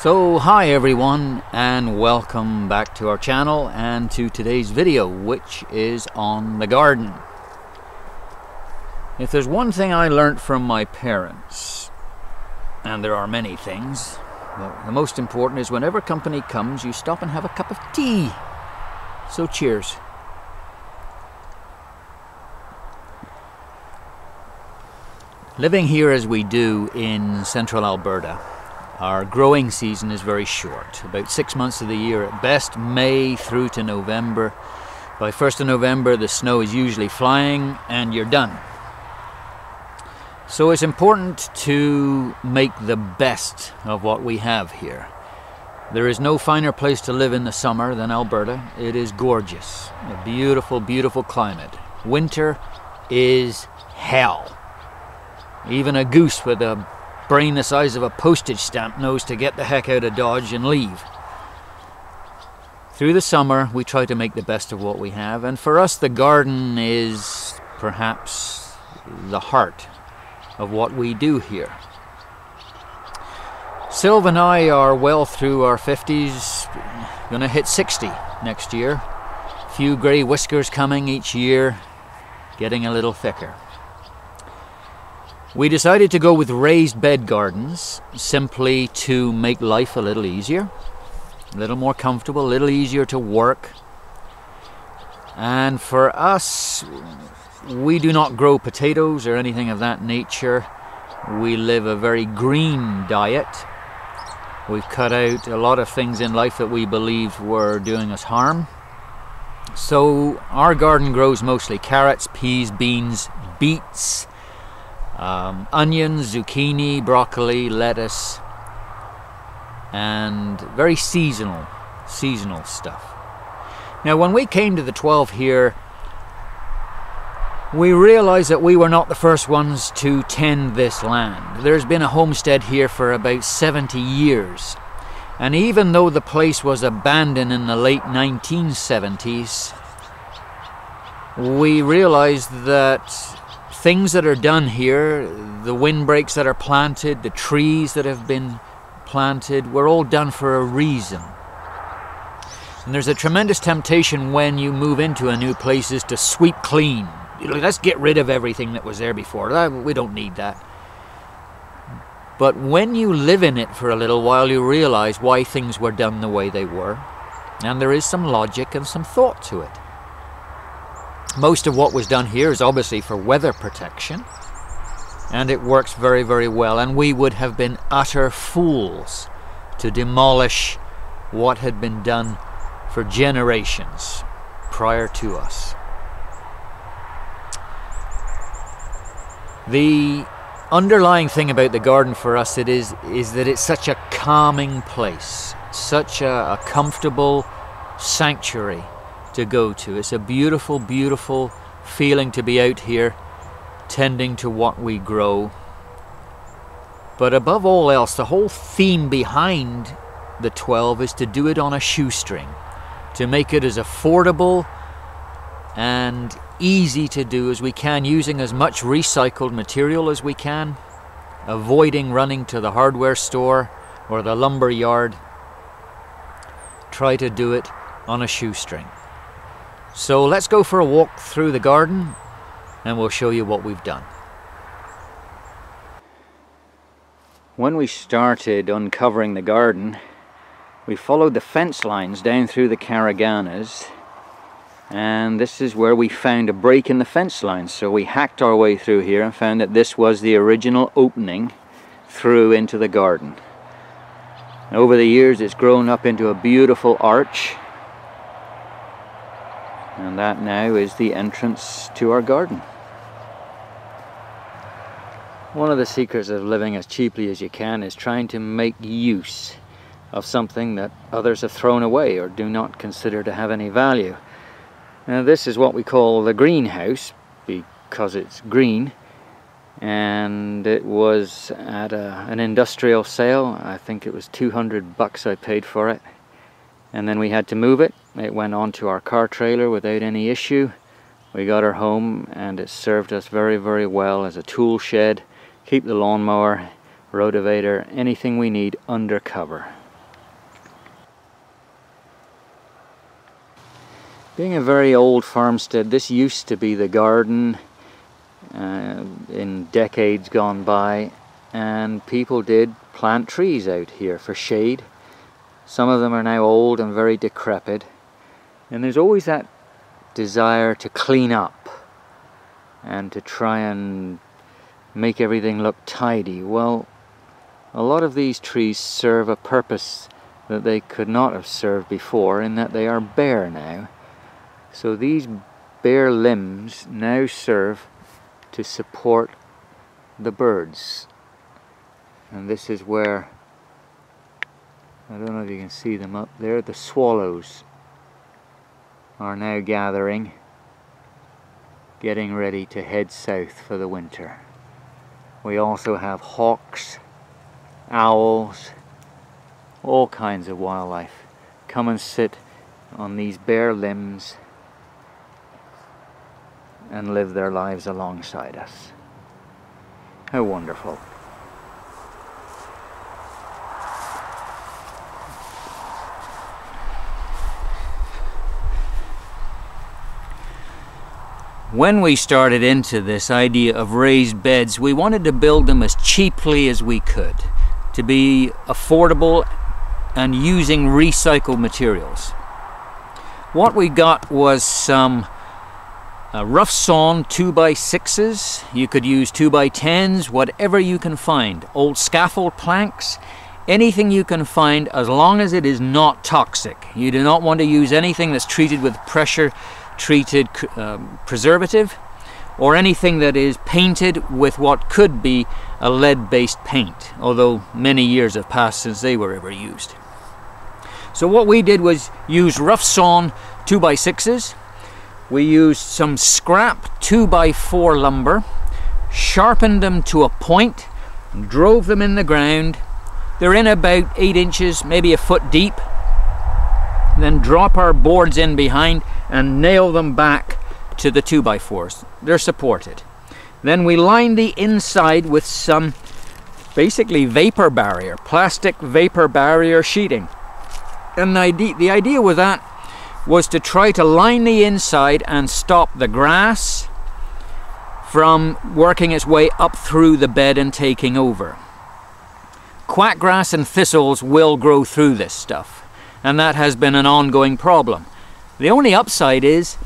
So hi everyone and welcome back to our channel and to today's video which is on the garden. If there's one thing I learnt from my parents, and there are many things, but the most important is whenever company comes you stop and have a cup of tea. So cheers. Living here as we do in central Alberta our growing season is very short, about six months of the year at best, May through to November. By 1st of November, the snow is usually flying and you're done. So it's important to make the best of what we have here. There is no finer place to live in the summer than Alberta. It is gorgeous, a beautiful, beautiful climate. Winter is hell. Even a goose with a brain the size of a postage stamp knows to get the heck out of Dodge and leave. Through the summer, we try to make the best of what we have, and for us, the garden is perhaps the heart of what we do here. Sylv and I are well through our 50s, gonna hit 60 next year. Few grey whiskers coming each year, getting a little thicker. We decided to go with raised bed gardens simply to make life a little easier, a little more comfortable, a little easier to work. And for us, we do not grow potatoes or anything of that nature. We live a very green diet. We've cut out a lot of things in life that we believed were doing us harm. So our garden grows mostly carrots, peas, beans, beets, um, onions, zucchini, broccoli, lettuce, and very seasonal, seasonal stuff. Now, when we came to the 12 here, we realized that we were not the first ones to tend this land. There's been a homestead here for about 70 years. And even though the place was abandoned in the late 1970s, we realized that things that are done here, the windbreaks that are planted, the trees that have been planted, were all done for a reason. And there's a tremendous temptation when you move into a new place is to sweep clean. Let's get rid of everything that was there before. Uh, we don't need that. But when you live in it for a little while, you realize why things were done the way they were. And there is some logic and some thought to it. Most of what was done here is obviously for weather protection, and it works very, very well. And we would have been utter fools to demolish what had been done for generations prior to us. The underlying thing about the garden for us it is is that it's such a calming place, such a, a comfortable sanctuary to go to. It's a beautiful, beautiful feeling to be out here tending to what we grow. But above all else, the whole theme behind the 12 is to do it on a shoestring, to make it as affordable and easy to do as we can, using as much recycled material as we can, avoiding running to the hardware store or the lumber yard. Try to do it on a shoestring. So let's go for a walk through the garden and we'll show you what we've done. When we started uncovering the garden, we followed the fence lines down through the caraganas and this is where we found a break in the fence line So we hacked our way through here and found that this was the original opening through into the garden. Over the years it's grown up into a beautiful arch and that now is the entrance to our garden. One of the secrets of living as cheaply as you can is trying to make use of something that others have thrown away or do not consider to have any value. Now this is what we call the greenhouse because it's green and it was at a, an industrial sale. I think it was 200 bucks I paid for it and then we had to move it. It went onto our car trailer without any issue. We got her home and it served us very, very well as a tool shed. Keep the lawnmower, rotavator, anything we need under cover. Being a very old farmstead, this used to be the garden uh, in decades gone by and people did plant trees out here for shade. Some of them are now old and very decrepit and there's always that desire to clean up and to try and make everything look tidy. Well, a lot of these trees serve a purpose that they could not have served before in that they are bare now so these bare limbs now serve to support the birds. And this is where, I don't know if you can see them up there, the swallows are now gathering, getting ready to head south for the winter. We also have hawks, owls, all kinds of wildlife come and sit on these bare limbs and live their lives alongside us. How wonderful. When we started into this idea of raised beds, we wanted to build them as cheaply as we could, to be affordable and using recycled materials. What we got was some uh, rough sawn 2x6s, you could use 2x10s, whatever you can find. Old scaffold planks, anything you can find as long as it is not toxic. You do not want to use anything that's treated with pressure treated um, preservative or anything that is painted with what could be a lead based paint, although many years have passed since they were ever used. So what we did was use rough sawn 2x6s we used some scrap 2x4 lumber, sharpened them to a point, drove them in the ground. They're in about 8 inches, maybe a foot deep. Then drop our boards in behind and nail them back to the 2x4s. They're supported. Then we line the inside with some basically vapor barrier, plastic vapor barrier sheeting. And the idea, the idea with that was to try to line the inside and stop the grass from working its way up through the bed and taking over. Quackgrass and thistles will grow through this stuff, and that has been an ongoing problem. The only upside is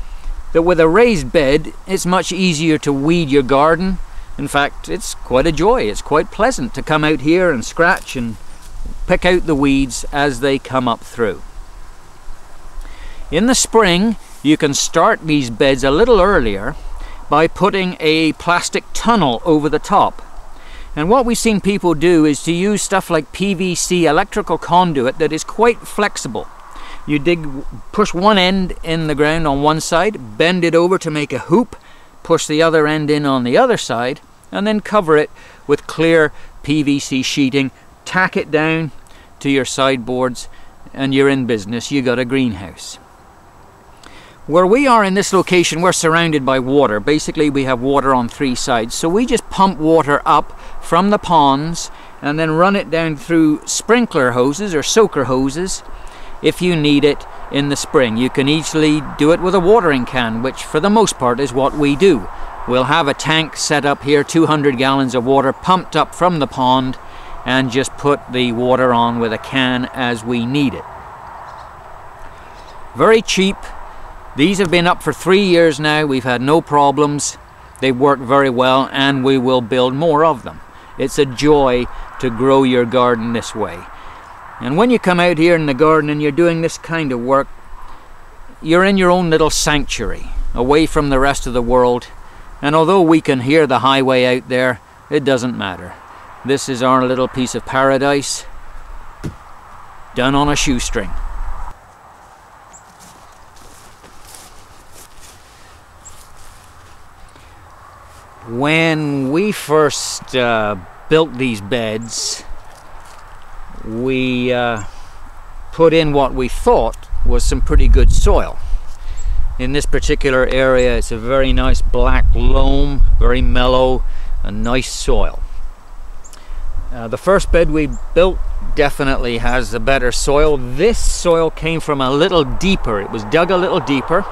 that with a raised bed, it's much easier to weed your garden. In fact, it's quite a joy. It's quite pleasant to come out here and scratch and pick out the weeds as they come up through. In the spring, you can start these beds a little earlier by putting a plastic tunnel over the top. And what we've seen people do is to use stuff like PVC electrical conduit that is quite flexible. You dig, push one end in the ground on one side, bend it over to make a hoop, push the other end in on the other side, and then cover it with clear PVC sheeting, tack it down to your sideboards, and you're in business. You got a greenhouse. Where we are in this location, we're surrounded by water. Basically, we have water on three sides. So we just pump water up from the ponds and then run it down through sprinkler hoses or soaker hoses if you need it in the spring. You can easily do it with a watering can, which for the most part is what we do. We'll have a tank set up here, 200 gallons of water pumped up from the pond and just put the water on with a can as we need it. Very cheap, these have been up for three years now. We've had no problems. They work very well and we will build more of them. It's a joy to grow your garden this way. And when you come out here in the garden and you're doing this kind of work, you're in your own little sanctuary, away from the rest of the world. And although we can hear the highway out there, it doesn't matter. This is our little piece of paradise, done on a shoestring. When we first uh, built these beds, we uh, put in what we thought was some pretty good soil. In this particular area, it's a very nice black loam, very mellow, a nice soil. Uh, the first bed we built definitely has a better soil. This soil came from a little deeper. It was dug a little deeper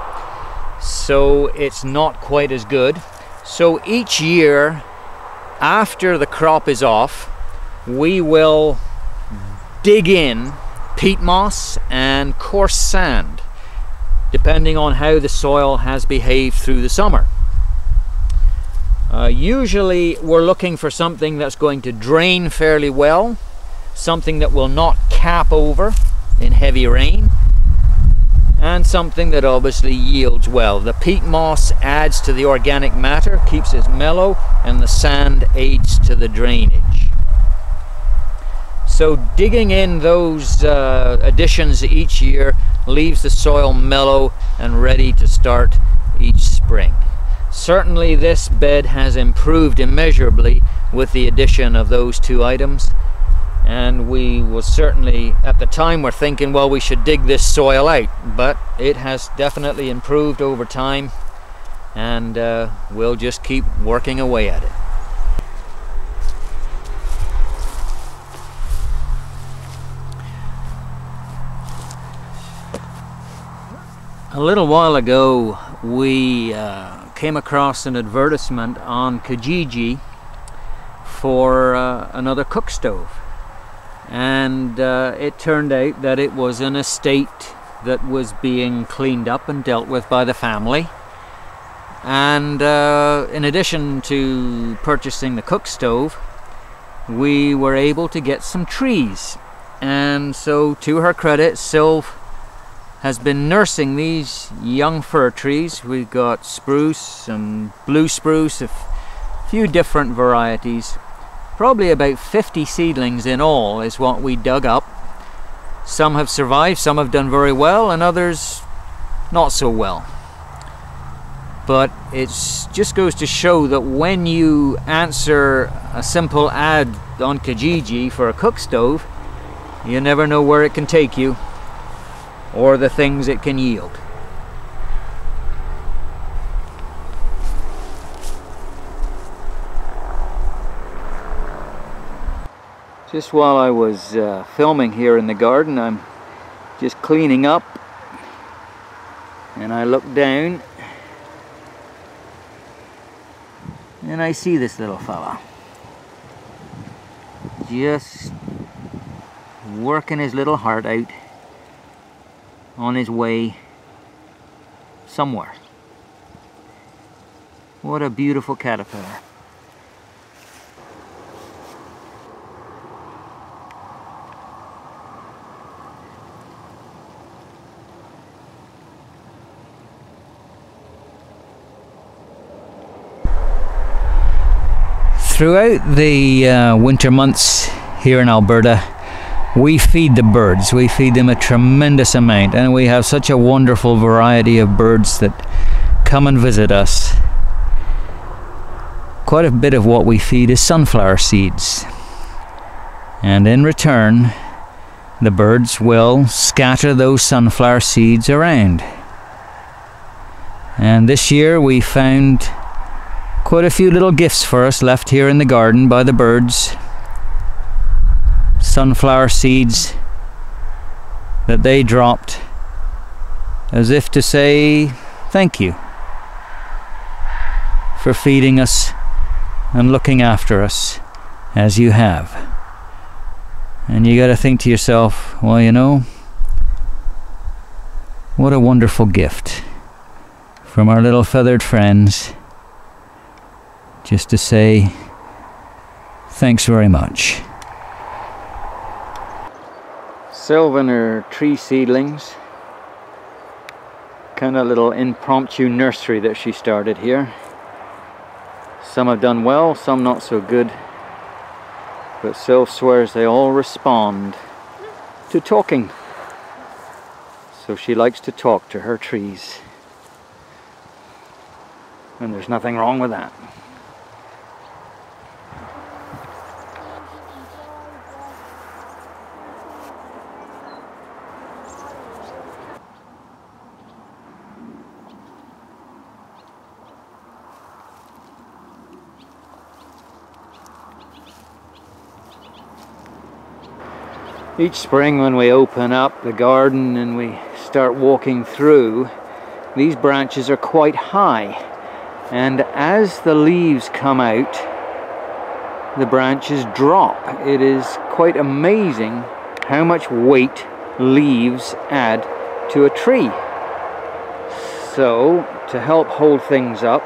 so it's not quite as good. So each year after the crop is off, we will dig in peat moss and coarse sand, depending on how the soil has behaved through the summer. Uh, usually we're looking for something that's going to drain fairly well, something that will not cap over in heavy rain, and something that obviously yields well. The peat moss adds to the organic matter, keeps it mellow, and the sand aids to the drainage. So digging in those uh, additions each year leaves the soil mellow and ready to start each spring. Certainly this bed has improved immeasurably with the addition of those two items and we was certainly at the time we're thinking well we should dig this soil out but it has definitely improved over time and uh, we'll just keep working away at it a little while ago we uh, came across an advertisement on Kijiji for uh, another cook stove. And uh, it turned out that it was an estate that was being cleaned up and dealt with by the family. And uh, in addition to purchasing the cook stove we were able to get some trees. And so to her credit Sylv has been nursing these young fir trees we've got spruce and blue spruce a few different varieties Probably about 50 seedlings in all is what we dug up. Some have survived, some have done very well, and others not so well. But it just goes to show that when you answer a simple ad on Kijiji for a cook stove, you never know where it can take you or the things it can yield. Just while I was uh, filming here in the garden, I'm just cleaning up and I look down and I see this little fella just working his little heart out on his way somewhere. What a beautiful caterpillar. Throughout the uh, winter months here in Alberta, we feed the birds. We feed them a tremendous amount, and we have such a wonderful variety of birds that come and visit us. Quite a bit of what we feed is sunflower seeds. And in return, the birds will scatter those sunflower seeds around. And this year we found Quite a few little gifts for us left here in the garden by the birds. Sunflower seeds that they dropped as if to say thank you for feeding us and looking after us as you have. And you got to think to yourself, well, you know, what a wonderful gift from our little feathered friends just to say thanks very much. Sylvan tree seedlings. Kind of little impromptu nursery that she started here. Some have done well, some not so good. But Sylv swears they all respond to talking. So she likes to talk to her trees. And there's nothing wrong with that. Each spring when we open up the garden and we start walking through these branches are quite high and as the leaves come out the branches drop. It is quite amazing how much weight leaves add to a tree. So to help hold things up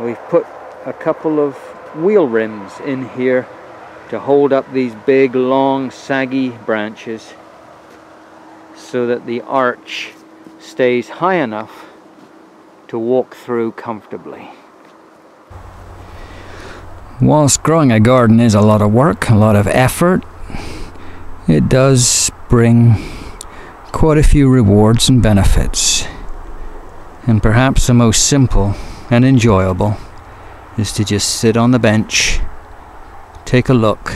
we've put a couple of wheel rims in here to hold up these big long saggy branches so that the arch stays high enough to walk through comfortably. Whilst growing a garden is a lot of work, a lot of effort, it does bring quite a few rewards and benefits. And perhaps the most simple and enjoyable is to just sit on the bench, take a look,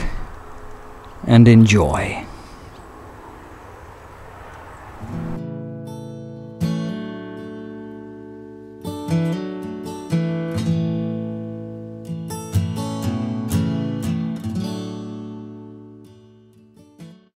and enjoy.